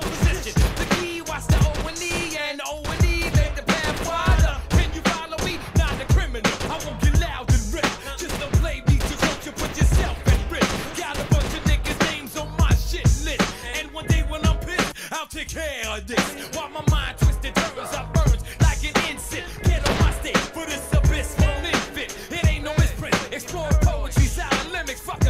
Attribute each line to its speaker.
Speaker 1: position, position. The key, watch the O and E and O and E, laid the path wider. Can you follow me? Not a criminal. I won't get loud and rich. Just don't play me too close, you put yourself at risk. Got a bunch of niggas' names on my shit list. And one day when I'm pissed, I'll take care of this. While my mind twisted turns, I burns like an incense. Get on my stage for this abyss, won't fit. It ain't no misprint. Explore poetry, sound lyrics, fuck